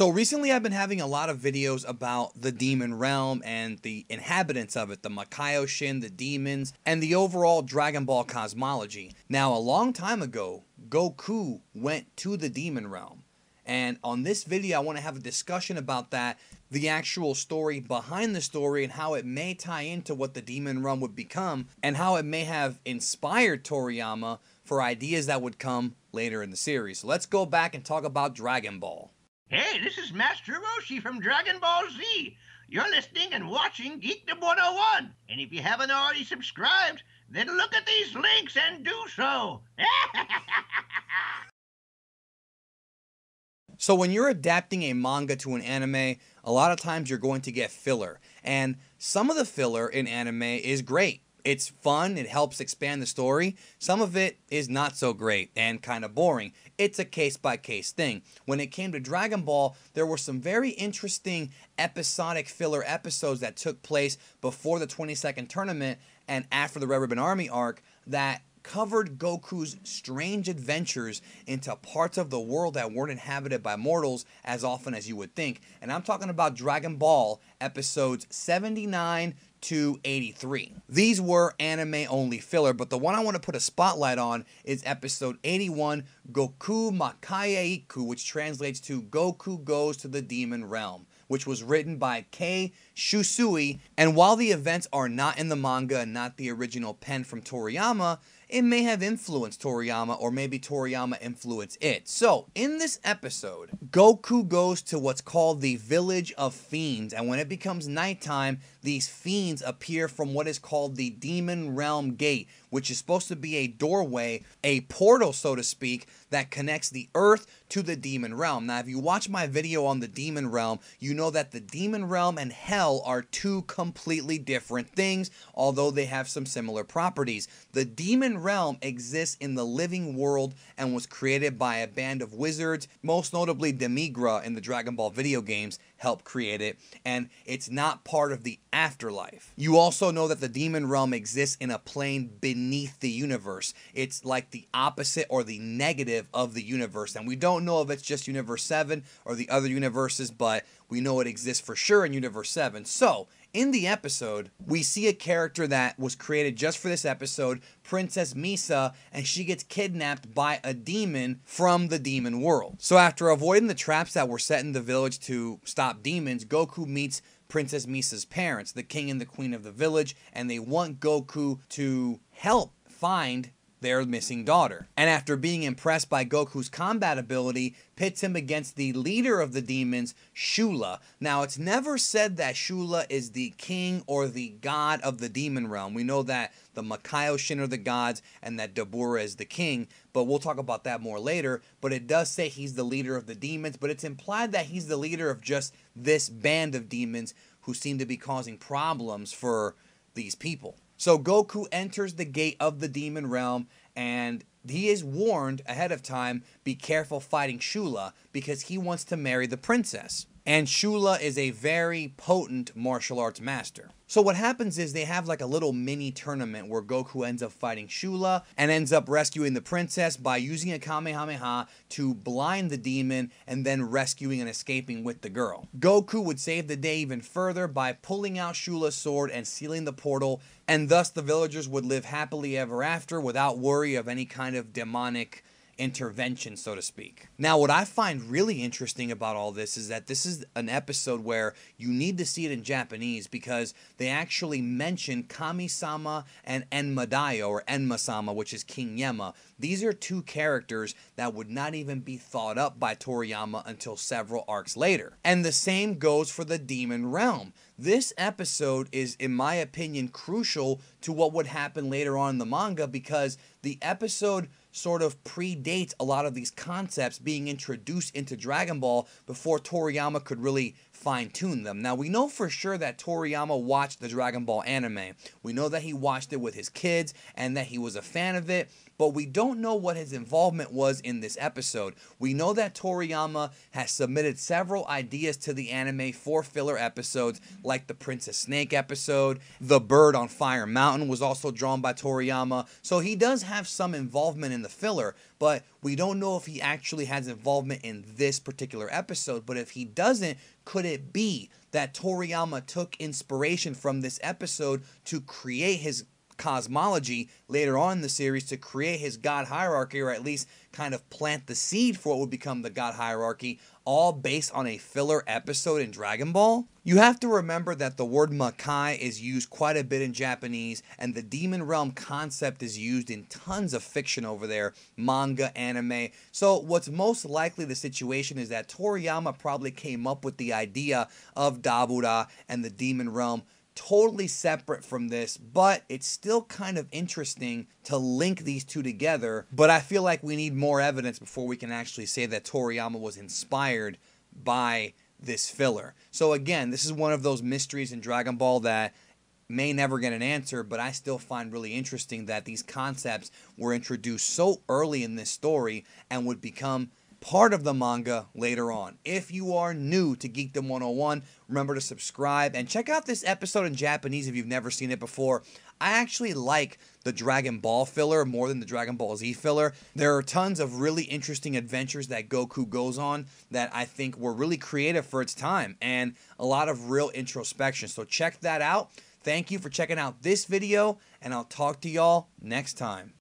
So recently I've been having a lot of videos about the demon realm and the inhabitants of it, the Makaioshin, the demons, and the overall Dragon Ball cosmology. Now a long time ago, Goku went to the demon realm. And on this video I want to have a discussion about that, the actual story behind the story and how it may tie into what the demon realm would become and how it may have inspired Toriyama for ideas that would come later in the series. So let's go back and talk about Dragon Ball. Hey, this is Master Roshi from Dragon Ball Z. You're listening and watching Geekdom 101. And if you haven't already subscribed, then look at these links and do so. so when you're adapting a manga to an anime, a lot of times you're going to get filler. And some of the filler in anime is great. It's fun, it helps expand the story. Some of it is not so great and kind of boring. It's a case by case thing. When it came to Dragon Ball, there were some very interesting episodic filler episodes that took place before the 22nd tournament and after the Red Ribbon Army arc that covered Goku's strange adventures into parts of the world that weren't inhabited by mortals as often as you would think. And I'm talking about Dragon Ball episodes 79 to 83. These were anime only filler, but the one I want to put a spotlight on is episode 81, Goku Makayeiku, which translates to Goku Goes to the Demon Realm, which was written by Kei Shusui. And while the events are not in the manga and not the original pen from Toriyama, it may have influenced Toriyama or maybe Toriyama influenced it. So, in this episode, Goku goes to what's called the Village of Fiends, and when it becomes nighttime, these fiends appear from what is called the Demon Realm Gate, which is supposed to be a doorway, a portal, so to speak, that connects the earth to the demon realm. Now, if you watch my video on the demon realm, you know that the demon realm and hell are two completely different things, although they have some similar properties. The demon realm exists in the living world and was created by a band of wizards, most notably Demigra in the Dragon Ball video games helped create it, and it's not part of the afterlife. You also know that the demon realm exists in a plane beneath the universe. It's like the opposite or the negative of the universe, and we don't know if it's just Universe 7 or the other universes, but we know it exists for sure in Universe 7. So, in the episode, we see a character that was created just for this episode, Princess Misa, and she gets kidnapped by a demon from the demon world. So, after avoiding the traps that were set in the village to stop demons, Goku meets Princess Misa's parents, the king and the queen of the village, and they want Goku to help find their missing daughter. And after being impressed by Goku's combat ability, pits him against the leader of the demons, Shula. Now, it's never said that Shula is the king or the god of the demon realm. We know that the Makaioshin are the gods and that Dabura is the king, but we'll talk about that more later. But it does say he's the leader of the demons, but it's implied that he's the leader of just this band of demons who seem to be causing problems for these people. So Goku enters the gate of the demon realm and he is warned ahead of time be careful fighting Shula because he wants to marry the princess. And Shula is a very potent martial arts master. So what happens is they have like a little mini tournament where Goku ends up fighting Shula and ends up rescuing the princess by using a Kamehameha to blind the demon and then rescuing and escaping with the girl. Goku would save the day even further by pulling out Shula's sword and sealing the portal and thus the villagers would live happily ever after without worry of any kind of demonic intervention, so to speak. Now, what I find really interesting about all this is that this is an episode where you need to see it in Japanese because they actually mention Kami-sama and Enma Daio, or Enma-sama, which is King Yemma. These are two characters that would not even be thought up by Toriyama until several arcs later. And the same goes for the Demon Realm. This episode is, in my opinion, crucial to what would happen later on in the manga because the episode sort of predates a lot of these concepts being introduced into Dragon Ball before Toriyama could really fine tune them. Now, we know for sure that Toriyama watched the Dragon Ball anime. We know that he watched it with his kids and that he was a fan of it, but we don't know what his involvement was in this episode. We know that Toriyama has submitted several ideas to the anime for filler episodes, like the Princess Snake episode. The Bird on Fire Mountain was also drawn by Toriyama, so he does have some involvement in the filler, but we don't know if he actually has involvement in this particular episode. But if he doesn't, could it be that Toriyama took inspiration from this episode to create his cosmology later on in the series to create his god hierarchy or at least kind of plant the seed for what would become the god hierarchy all based on a filler episode in Dragon Ball? You have to remember that the word Makai is used quite a bit in Japanese, and the demon realm concept is used in tons of fiction over there manga, anime. So, what's most likely the situation is that Toriyama probably came up with the idea of Dabura and the demon realm totally separate from this, but it's still kind of interesting to link these two together. But I feel like we need more evidence before we can actually say that Toriyama was inspired by this filler. So, again, this is one of those mysteries in Dragon Ball that may never get an answer, but I still find really interesting that these concepts were introduced so early in this story and would become part of the manga later on. If you are new to Geekdom 101, remember to subscribe and check out this episode in Japanese if you've never seen it before. I actually like the Dragon Ball filler more than the Dragon Ball Z filler. There are tons of really interesting adventures that Goku goes on that I think were really creative for its time and a lot of real introspection. So check that out. Thank you for checking out this video, and I'll talk to y'all next time.